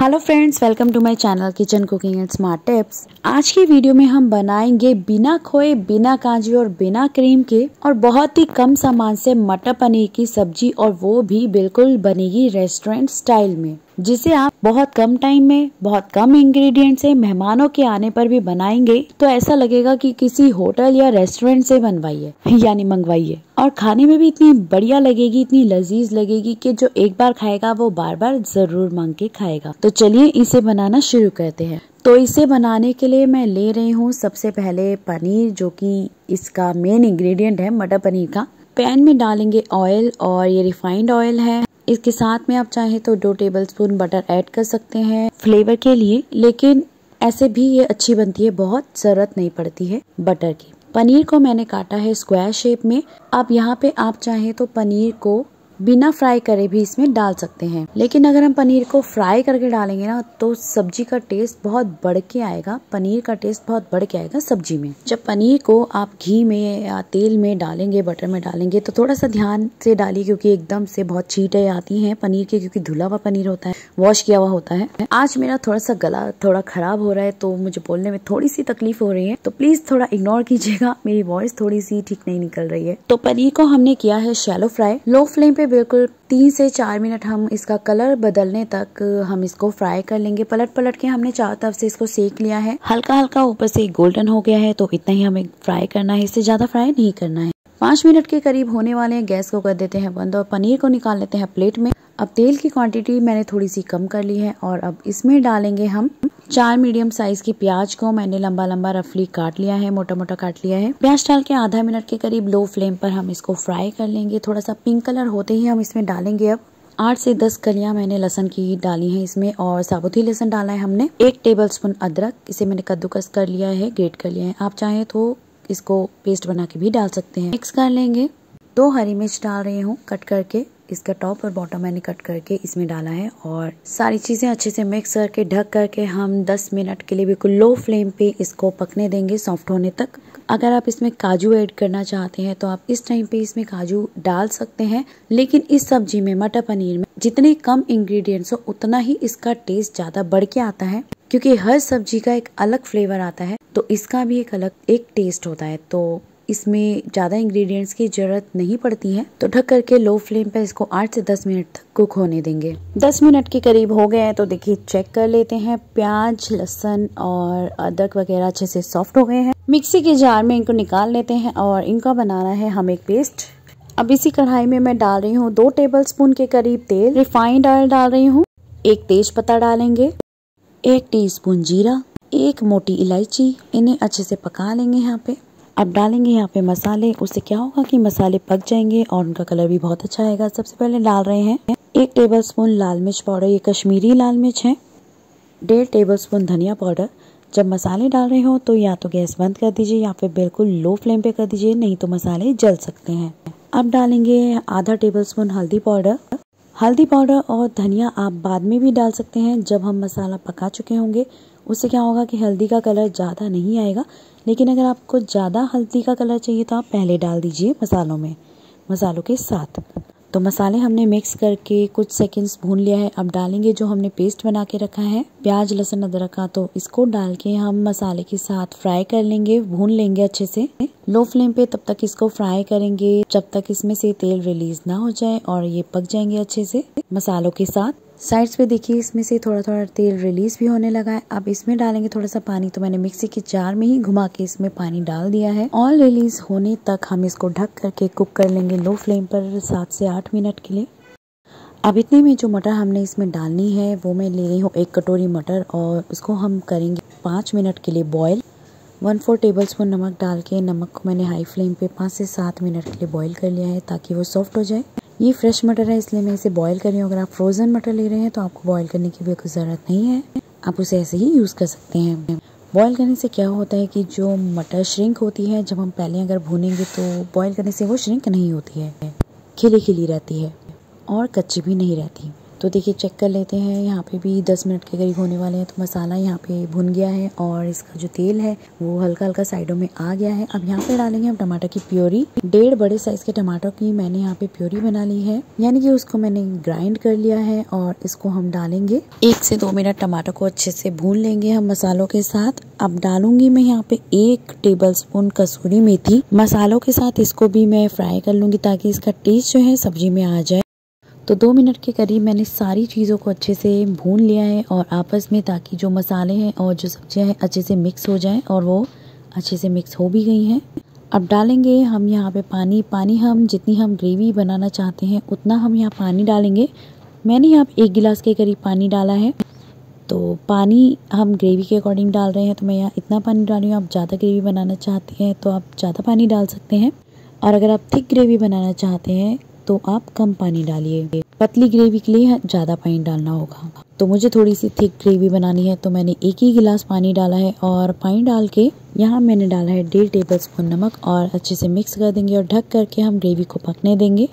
Hello friends welcome to my channel kitchen cooking and smart tips आज की video में हम बनाएँगे बिना खोए, बिना काजू और बिना क्रीम के और बहुत ही कम सामान से मटर पनीर की सब्ज़ी और वो भी बिल्कुल बनेगी रेस्टोरेंट स्टाइल में। जिसे आप बहुत कम टाइम में, बहुत कम इंग्रेडिएंट से मेहमानों के आने पर भी बनाएँगे तो ऐसा लगेगा कि किसी होटल या रेस्टोरेंट से बनवाइए, यानी मंगवाइए। और खाने में भी इतनी बढ़िया लगेगी, इतनी लजीज लगेगी कि जो एक बार खाएगा, वो बार बार ज़रूर मांग के खाएगा। तो चलिए इसे बनाना शुरू करते हैं। तो इसे बनाने के लिए मैं ले रही हूँ सबसे पहले पनीर, जो कि इसका मेन इंग्रेडिएंट है, मटर पनीर का। पैन में डालेंगे ऑयल और ये रिफाइंड ऑयल है। इसके साथ में आप चाहे तो दो टेबल स्पून बटर ऐड कर सकते हैं फ्लेवर के लिए, लेकिन ऐसे भी ये अच्छी बनती है, बहुत ज़रूरत नहीं पड़ती है बटर की। पनीर को मैंने काटा है स्क्वायर शेप में। अब यहाँ पे आप चाहे तो पनीर को बिना फ्राई करे भी इसमें डाल सकते हैं। लेकिन अगर हम पनीर को फ्राई करके डालेंगे ना तो सब्ज़ी का टेस्ट बहुत बढ़ के आएगा। पनीर का टेस्ट बहुत बढ़ के आएगा सब्ज़ी में। जब पनीर को आप घी में या तेल में डालेंगे, बटर में डालेंगे तो थोड़ा सा ध्यान से डालिए, क्योंकि एकदम से बहुत छीटे आती हैं पनीर के, क्योंकि धुला हुआ पनीर होता है, वॉश किया हुआ होता है। आज मेरा थोड़ा सा गला थोड़ा खराब हो रहा है तो मुझे बोलने में थोड़ी सी तकलीफ़ हो रही है। तो प्लीज़ थोड़ा इग्नोर कीजिएगा, मेरी वॉइस थोड़ी सी ठीक नहीं निकल रही है। तो पनीर को हमने किया है शैलो फ्राई लो फ्लेम पे बिल्कुल तीन से चार मिनट हम इसका कलर बदलने तक हम इसको फ्राई कर लेंगे। पलट पलट के हमने चारों तरफ़ से इसको सेक लिया है। हल्का हल्का ऊपर से गोल्डन हो गया है तो इतना ही हमें फ्राई करना है। इससे ज़्यादा फ्राई नहीं करना है। पाँच मिनट के करीब होने वाले गैस को कर देते हैं बंद और पनीर को निकाल लेते हैं प्लेट में। अब तेल की क्वांटिटी मैंने थोड़ी सी कम कर ली है और अब इसमें डालेंगे हम चार मीडियम साइज़ की प्याज को। मैंने लंबा लंबा रफली काट लिया है मोटा मोटा काट लिया है। प्याज डाल के आधा मिनट के करीब लो फ्लेम पर हम इसको फ्राई कर लेंगे। थोड़ा सा पिंक कलर होते ही हम इसमें डालेंगे अब। आठ से दस कलियाँ मैंने लहसन की डाली हैं इसमें और साबुती लहसन डाला है हमने। एक टेबल स्पून अदरक, इसे मैंने कद्दूकस कर लिया है ग्रेट कर लिया है। आप चाहें तो इसको पेस्ट बना के भी डाल सकते हैं। मिक्स कर लेंगे। दो हरी मिर्च डाल रही हूँ, कट करके। इसका टॉप और बॉटम मैंने कट करके इसमें डाला है और सारी चीज़ें अच्छे से मिक्स करके, ढक करके हम 10 मिनट के लिए बिल्कुल लो फ्लेम पे इसको पकने देंगे सॉफ्ट होने तक। अगर आप इसमें काजू ऐड करना चाहते हैं तो आप इस टाइम पे इसमें काजू डाल सकते हैं। लेकिन इस सब्ज़ी में, मटर पनीर में जितने कम इंग्रेडिएंट्स हो, उतना ही इसका टेस्ट ज़्यादा बढ़ के आता है। क्योंकि हर सब्ज़ी का एक अलग फ्लेवर आता है तो इसका भी एक अलग, एक टेस्ट होता है। तो इसमें ज़्यादा इंग्रेडिएंट्स की ज़रूरत नहीं पड़ती है तो ढक करके लो फ्लेम पर इसको आठ से 10 मिनट तक कुक होने देंगे। 10 मिनट के करीब हो गए हैं तो देखिए चेक कर लेते हैं। प्याज, लहसन और अदरक वगैरह अच्छे से सॉफ्ट हो गए हैं। मिक्सी के जार में इनको निकाल लेते हैं और इनका बनाना है हम एक पेस्ट अब इसी कढ़ाई में मैं डाल रही हूँ दो टेबल स्पून के करीब तेल। रिफाइंड ऑयल डाल रही हूँ। एक तेज पत्ता डालेंगे। एक टीस्पून जीरा। एक मोटी इलायची। इन्हें अच्छे से पका लेंगे यहाँ पे। अब डालेंगे यहाँ पे मसाले, उससे क्या होगा कि मसाले पक जाएँगे और उनका कलर भी बहुत अच्छा आएगा। सबसे पहले डाल रहे हैं एक टेबल स्पून लाल मिर्च पाउडर, ये कश्मीरी लाल मिर्च है। डेढ़ टेबल स्पून धनिया पाउडर। जब मसाले डाल रहे हो तो या तो गैस बंद कर दीजिए या फिर बिल्कुल लो फ्लेम पे कर दीजिए, नहीं तो मसाले जल सकते हैं। अब डालेंगे आधा टेबल स्पून हल्दी पाउडर। हल्दी पाउडर और धनिया आप बाद में भी डाल सकते हैं जब हम मसाला पका चुके होंगे। उससे क्या होगा कि हल्दी का कलर ज़्यादा नहीं आएगा, लेकिन अगर आपको ज़्यादा हल्दी का कलर चाहिए तो आप पहले डाल दीजिए मसालों में, मसालों के साथ। तो मसाले हमने मिक्स करके कुछ सेकंड्स भून लिया है। अब डालेंगे जो हमने पेस्ट बना के रखा है। प्याज, लहसुन, अदरक का तो इसको डाल के हम मसाले के साथ फ्राई कर लेंगे, भून लेंगे अच्छे से। लो फ्लेम पे तब तक इसको फ्राई करेंगे। जब तक इसमें से तेल रिलीज़ ना हो जाए और ये पक जाएँगे अच्छे से मसालों के साथ। साइड्स पे देखिए, इसमें से थोड़ा थोड़ा तेल रिलीज़ भी होने लगा है। अब इसमें डालेंगे थोड़ा सा पानी तो मैंने मिक्सी के जार में ही घुमा के इसमें पानी डाल दिया है। ऑयल रिलीज़ होने तक हम इसको ढक करके कुक कर लेंगे लो फ्लेम पर सात से आठ मिनट के लिए। अब इतने में जो मटर हमने इसमें डालनी है, वो मैं ले रही हूँ एक कटोरी मटर और उसको हम करेंगे पाँच मिनट के लिए boil one four tablespoon नमक डाल के, नमक को मैंने हाई फ्लेम पे पाँच से सात मिनट के लिए बॉईल कर लिया है ताकि वो सॉफ्ट हो जाए। ये फ्रेश मटर है, इसलिए मैं इसे बॉईल कर रही हूँ। अगर आप फ्रोजन मटर ले रहे हैं तो आपको बॉईल करने की भी कोई ज़रूरत नहीं है। आप उसे ऐसे ही यूज़ कर सकते हैं। बॉईल करने से क्या होता है कि जो मटर श्रिंक होती है, जब हम पहले अगर भूनेंगे तो बॉईल करने से वो श्रिंक नहीं होती है। खिली खिली रहती है और कच्ची भी नहीं रहती। तो देखिए चेक कर लेते हैं। यहाँ पे भी 10 मिनट के करीब होने वाले हैं तो मसाला यहाँ पे भुन गया है और इसका जो तेल है, वो हल्का हल्का साइडों में आ गया है। अब यहाँ पे डालेंगे हम टमाटर की प्योरी। डेढ़ बड़े साइज़ के टमाटर की मैंने यहाँ पे प्योरी बना ली है। यानी कि उसको मैंने ग्राइंड कर लिया है और इसको हम डालेंगे। एक से दो मिनट टमाटर को अच्छे से भून लेंगे हम मसालों के साथ। अब डालूँगी मैं यहाँ पे एक टेबल स्पून कसूरी मेथी। मसालों के साथ इसको भी मैं फ्राई कर लूँगी ताकि इसका टेस्ट जो है सब्ज़ी में आ जाए। तो दो मिनट के करीब मैंने सारी चीज़ों को अच्छे से भून लिया है और आपस में ताकि जो मसाले हैं और जो सब्ज़ियाँ हैं अच्छे से मिक्स हो जाएँ और वो अच्छे से मिक्स हो भी गई हैं। अब डालेंगे हम यहाँ पे पानी। पानी हम जितनी हम ग्रेवी बनाना चाहते हैं, उतना हम यहाँ पानी डालेंगे। मैंने यहाँ एक गिलास के करीब पानी डाला है। तो पानी हम ग्रेवी के अकॉर्डिंग डाल रहे हैं तो मैं यहाँ इतना पानी डाल रही हूँ। आप ज़्यादा ग्रेवी बनाना चाहते हैं तो आप ज़्यादा पानी डाल सकते हैं। और अगर आप थिक ग्रेवी बनाना चाहते हैं तो आप कम पानी डालिए। पतली ग्रेवी के लिए ज़्यादा पानी डालना होगा। तो मुझे थोड़ी सी थिक ग्रेवी बनानी है तो मैंने एक ही गिलास पानी डाला है और पानी डाल के यहाँ मैंने डाला है डेढ़ टेबल स्पून नमक और अच्छे से मिक्स कर देंगे और ढक करके हम ग्रेवी को पकने देंगे।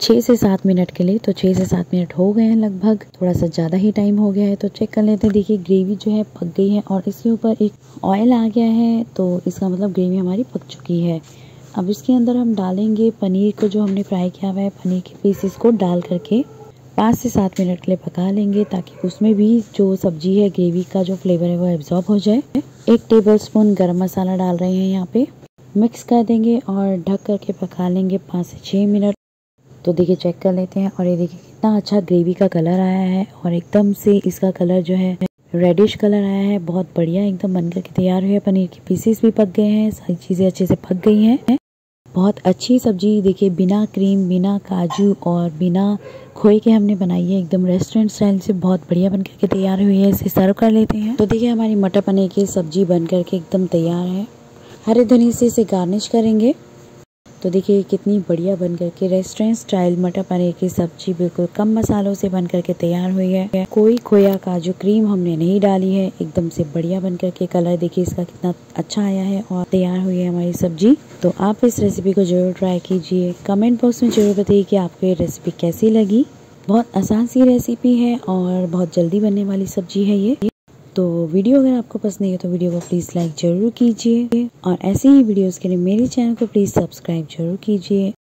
छः से सात मिनट के लिए तो छः से सात मिनट हो गए हैं लगभग। थोड़ा सा ज़्यादा ही टाइम हो गया है तो चेक कर लेते हैं। देखिए ग्रेवी जो है पक गई है और इसके ऊपर एक ऑयल आ गया है तो इसका मतलब ग्रेवी हमारी पक चुकी है। अब इसके अंदर हम डालेंगे पनीर को जो हमने फ्राई किया हुआ है, पनीर के पीसेस को डाल करके। पाँच से सात मिनट के लिए पका लेंगे ताकि उसमें भी जो सब्ज़ी है ग्रेवी का जो फ्लेवर है, वो एब्जॉर्ब हो जाए। एक टेबल स्पून गर्म मसाला डाल रहे हैं यहाँ पे। मिक्स कर देंगे और ढक करके पका लेंगे पाँच से छः मिनट। तो देखिए चेक कर लेते हैं और ये देखिए कितना अच्छा ग्रेवी का कलर आया है और एकदम से इसका कलर जो है रेडिश कलर आया है। बहुत बढ़िया एकदम बन करके तैयार हुए पनीर के पीसेस भी पक गए हैं। सारी चीज़ें अच्छे से पक गई हैं। बहुत अच्छी सब्ज़ी, देखिए, बिना क्रीम बिना काजू और बिना खोए के हमने बनाई है। एकदम रेस्टोरेंट स्टाइल से बहुत बढ़िया बन करके तैयार हुई है। इसे सर्व कर लेते हैं। तो देखिए, हमारी मटर पनीर की सब्ज़ी बन करके एकदम तैयार है। हरे धनी से इसे गार्निश करेंगे। तो देखिए कितनी बढ़िया बन करके रेस्टोरेंट स्टाइल मटर पनीर की सब्ज़ी बिल्कुल कम मसालों से बन करके तैयार हुई है। कोई खोया काजू क्रीम हमने नहीं डाली है। एकदम से बढ़िया बन करके कलर देखिए इसका कितना अच्छा आया है और तैयार हुई है हमारी सब्ज़ी। तो आप इस रेसिपी को ज़रूर ट्राई कीजिए। कमेंट बॉक्स में ज़रूर बताइए कि आपको ये रेसिपी कैसी लगी। बहुत आसान सी रेसिपी है और बहुत जल्दी बनने वाली सब्ज़ी है ये। तो वीडियो अगर आपको पसंद है तो वीडियो को प्लीज़ लाइक ज़रूर कीजिए और ऐसे ही वीडियोस के लिए मेरे चैनल को प्लीज़ सब्सक्राइब ज़रूर कीजिए।